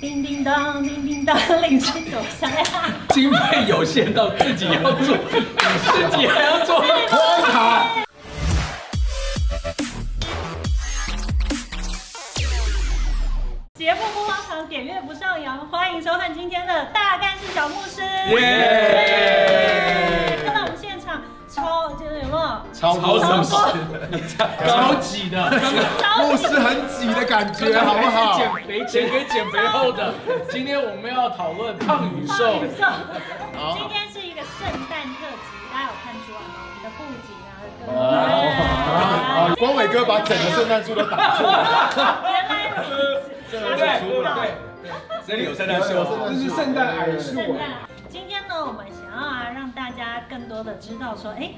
叮叮当，叮叮当，铃声走响呀。经费有限到自己要做，自己还要做荒唐。节目不荒唐，点阅不上扬，欢迎收看今天的大概是小牧师。耶！超超什么超事？超挤的，刚刚超牧师很挤的感觉，好不好？减肥前跟减肥后的，今天我们要讨论胖与瘦。好今天是一个圣诞特辑，大家有看出来吗？我们的布景啊，跟啊，光伟哥把整个圣诞树都挡住了。原来如此，对对这里有圣诞树，这是圣诞矮树圣诞。今天呢，我们想要啊让大家更多的知道说，哎。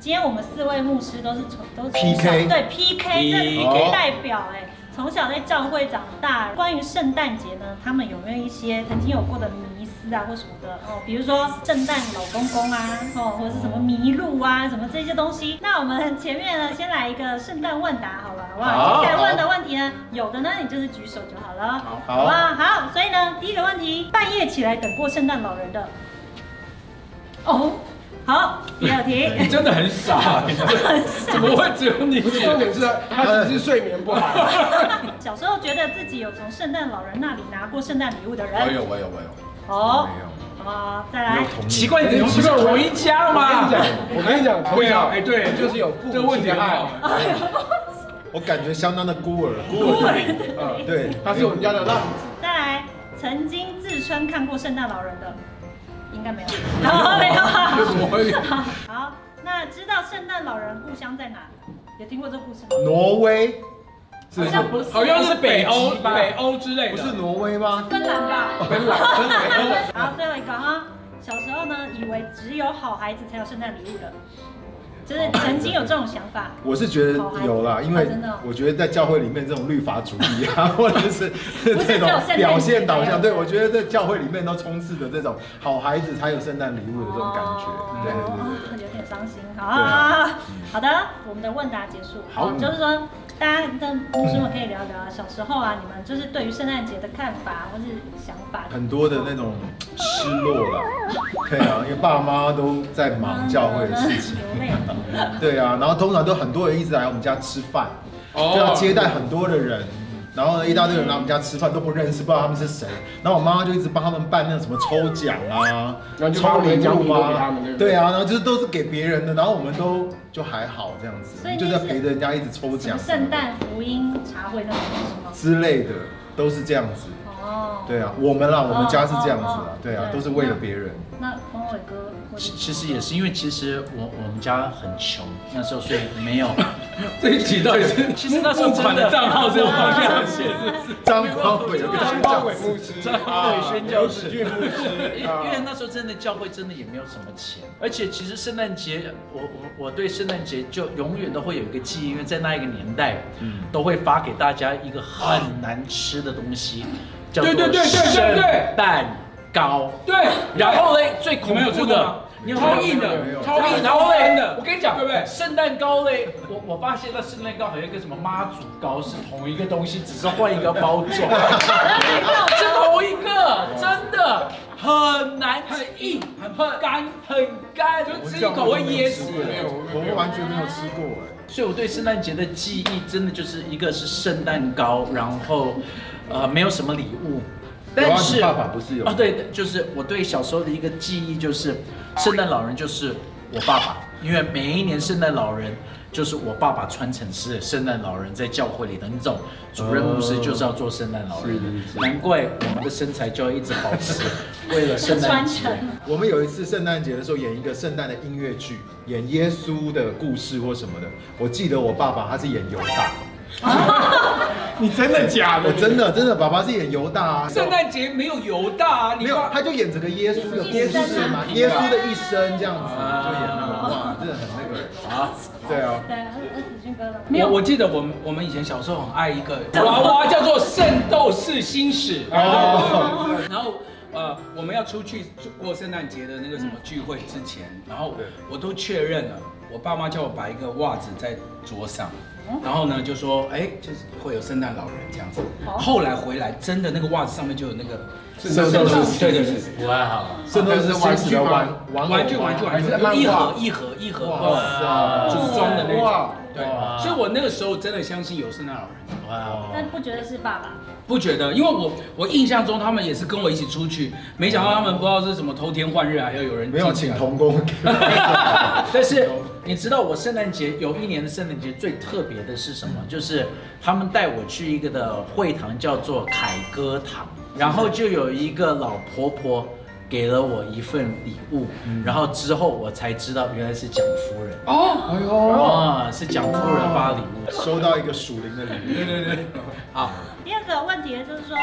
今天我们四位牧师都是从都是对 PK 这 PK 代表哎，从小在教会长大。关于圣诞节呢，他们有没有一些曾经有过的迷思啊或什么的哦？比如说圣诞老公公啊，哦，或者是什么麋鹿啊，什么这些东西。那我们前面呢，先来一个圣诞问答，好了，好不好？好接下来问的问题呢，有的呢你就是举手就好了，好好不好？好，所以呢，第一个问题，半夜起来等过圣诞老人的，哦，好，第二题。你真的很傻，你真的怎么会只有你？重点是他只是睡眠不好。小时候觉得自己有从圣诞老人那里拿过圣诞礼物的我人，有，我有，我有。哦没，有，好，再来。奇怪，你们不是同一家我吗？跟你讲，我跟你讲，从对啊哎对就是有父这个母亲的问题很好爱。我感觉相当的孤儿，孤孤儿对，他是我们家的浪子。再来，曾经自称看过圣诞老人的，应该没有，好，没有。好，那知道圣诞老人故乡在哪？有听过这故事吗？挪威好像不是，好像是北欧北极吧北欧之类的，不是挪威吗？芬兰吧。芬兰，芬兰。好，最后一个哈，小时候呢，以为只有好孩子才有圣诞礼物的，就是曾经有这种想法。我是觉得有啦，因为我觉得在教会里面这种律法主义啊，或者是这种表现导向，对我觉得在教会里面都充斥着这种好孩子才有圣诞礼物的这种感觉。对对对哦有点伤心。好啊，好的，我们的问答结束。好就是说大家跟同事们可以聊聊啊，小时候啊，你们就是对于圣诞节的看法或是想法。很多的那种失落啦，对啊，因为爸妈都在忙教会的事情，流泪。对啊，然后通常都很多人一直来我们家吃饭，就要接待很多的人。然后呢，一大堆人来我们家吃饭都不认识，不知道他们是谁。然后我妈妈就一直帮他们办那种什么抽奖啊，然后就把我们的奖品都给他们对啊，然后就是都是给别人的，然后我们都就还好这样子，所以就在陪着人家一直抽奖圣诞福音茶会那种东西吗？之类的，都是这样子。哦，对啊，我们啦，我们家是这样子哦哦哦，啦对啊，都是为了别人。那黄伟哥，其其实也是因为其实我我们家很穷，那时候所以没有。这一集到底是？其实那时候募款的账号是往下写，是？张光伟有个张光伟牧师，张光伟宣教士 因因为那时候真的教会真的也没有什么钱，而且其实圣诞节，我我我对圣诞节就永远都会有一个记忆，因为在那一个年代，嗯都会发给大家一个很难吃的东西，叫做对对对对对圣对诞糕。对，然后嘞，最恐怖的，你有超硬的，超硬，然后超硬的，我跟你讲，对不对？圣诞糕嘞，我我发现那圣诞糕好像跟什么妈祖糕是同一个东西，只是换一个包装，是同一个，真的很难吃，很硬很干，很干，就吃一口会噎死。我们完全没有吃过哎。所以我对圣诞节的记忆真的就是一个是圣诞糕，然后呃没有什么礼物，但是爸爸不是有。啊对，就是我对小时候的一个记忆就是圣诞老人就是我爸爸，因为每一年圣诞老人就是我爸爸穿成是圣诞老人在教会里的那种主任牧师就是要做圣诞老人。的，难怪我们的身材就要一直保持为了圣诞节。我们有一次圣诞节的时候演一个圣诞的音乐剧，演耶稣的故事或什么的。我记得我爸爸他是演犹大，你真的假的？我真的真的爸爸是演犹大啊。圣诞节没有犹大啊，你没有，爸他就演这个耶稣的故一生事嘛啊，耶稣的一生这样子，就演那个哇，真的很那个啊，对啊。对，那子君哥呢？没有，我我记得我们我们以前小时候很爱一个娃娃，叫做《圣斗士星矢》。哦，然后呃，我们要出去过圣诞节的那个什么聚会之前，然后我都确认了，我爸妈叫我把一个袜子在桌上，然后呢就说，哎，就是会有圣诞老人这样子。哦后来回来，真的那个袜子上面就有那个圣诞老人对对不爱好，圣斗士星矢的玩玩玩具玩具玩具，一盒一盒一盒哇塞组装的那种哇。对，所以我那个时候真的相信有圣诞老人。哇，但不觉得是爸爸。不觉得，因为我我印象中他们也是跟我一起出去，没想到他们不知道是什么偷天换日，还要有人没有请童工，但是你知道我圣诞节有一年的圣诞节最特别的是什么？就是他们带我去一个的会堂，叫做凯歌堂，然后就有一个老婆婆给了我一份礼物，然后之后我才知道原来是蒋夫人。哦，哎呦，哦，是蒋夫人发礼物。收到一个属灵的礼物。对对对，好，第二个问题，就是说，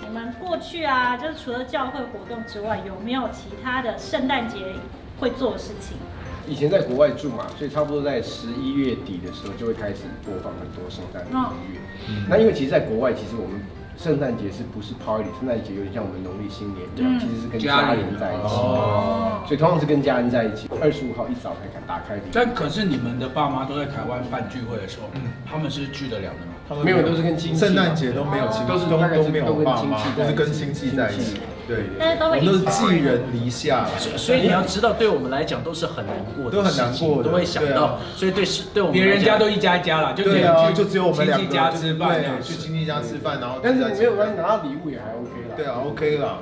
你们过去啊，就是除了教会活动之外，有没有其他的圣诞节会做的事情？以前在国外住嘛，所以差不多在十一月底的时候就会开始播放很多圣诞的音乐。那因为其实，在国外，其实我们圣诞节是不是 party？圣诞节有点像我们农历新年这样，嗯其实是跟家人在一起。哦，所以通常是跟家人在一起。二十五号一早才敢打开。但可是你们的爸妈都在台湾办聚会的时候，他们是聚得了的吗？他们没有都是跟亲戚圣诞节都没有亲戚，都是都大概是都没有跟爸妈亲戚，在一起都是跟亲戚在一起。对，但是都会我们都是寄人篱下。所以你要知道，对我们来讲都是很难过的都很难过的都会想到。所以对是对我们别人家都一家一家啦，就对啊，就只有我们两亲个家吃饭去亲戚家吃饭，然后但是没有关系，拿到礼物也还 OK 啦。对啊，OK 啦，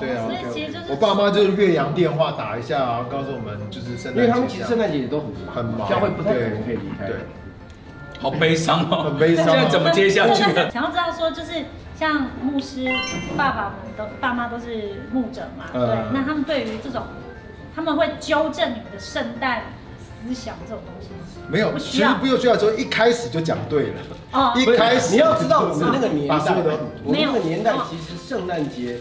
对啊所以。其实就是我爸妈就是岳阳电话打一下，然后告诉我们就是圣诞节，因为他们其实圣诞节也都很忙，很忙教会不太可能可以离开。对，好悲伤哦，很悲伤啊 现在怎么接下去了？想要知道说，就是像牧师爸爸们都爸妈都是牧者嘛，嗯。对，那他们对于这种，他们会纠正你们的圣诞思想这种东西吗？没有，不需要其实不用需要说一开始就讲对了，哦。一开始你要知道我们那个年代我们那个年代其实圣诞节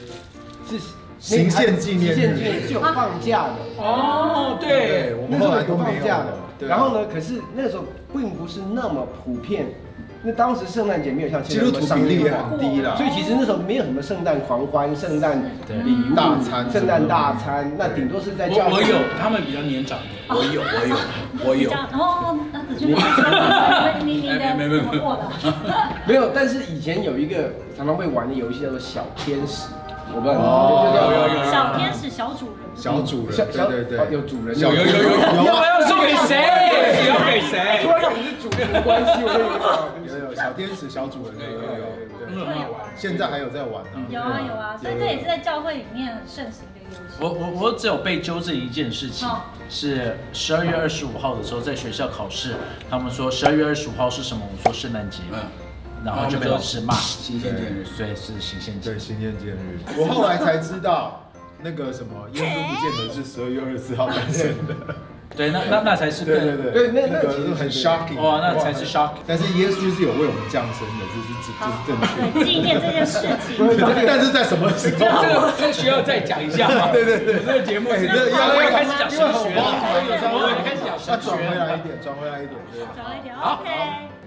是行宪纪念日行宪纪念日是有放假的。哦，对，对，我们后那时候来都没有放假的然后呢，可是那个时候并不是那么普遍。那当时圣诞节没有像基督徒现在那么商比例也业化很低了所。以其实那时候没有什么圣诞狂欢、圣诞礼物、大餐圣诞大餐，那顶多是在教会我我有，他们比较年长一点，我有，我有，我有。哦，那子君，你你的没没没怎么过的？没有，但是以前有一个常常会玩的游戏叫做小天使，我不知道有有有小天使小主人，小主人，小小对对有主人，小有有有有有啊，要送给没关系，我就以为哦有有小天使小主人，有有有。嗯对，会有。啊，现在还有在玩呢。有啊有啊，所以这也是在教会里面盛行的游戏。我我我只有。被纠正一件事情，是十二月二十五号的时候在学校考试，他们说十二月二十五号是什么？我说圣诞节，嗯然后就被老师骂，新鲜节日。所以是行宪节对，。新年节日，我后来才知道，那个什么，耶稣不见得是十二月二十四号诞生的。对，那那那才是对更对对，对那那个很 shocking，哇，那才是 shocking。但是耶稣是有为我们降生的，这是这这是正确对，纪念这件事情。但是在什么时候？这个这需要再讲一下吗？对对对我这个节目要要开始讲神学了，有时候我们开始讲要神转回。来一点，转回来一点。对少一点，OK。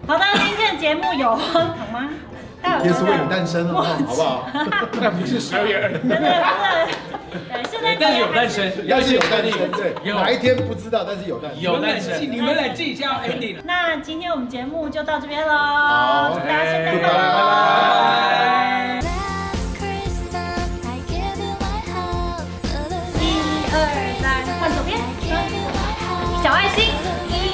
好的，今天的节目有荒唐吗？大家有耶稣为你诞生了，好不好？那不是十二月二。对对对，对，但是有诞生，要是有诞生，对，有哪一天不知道，但是有诞生。有诞生你们来记一下要 ending。那今天我们节目就到这边喽，祝大家圣诞快乐！拜拜 my heart. 一二三，换左边.小爱心，一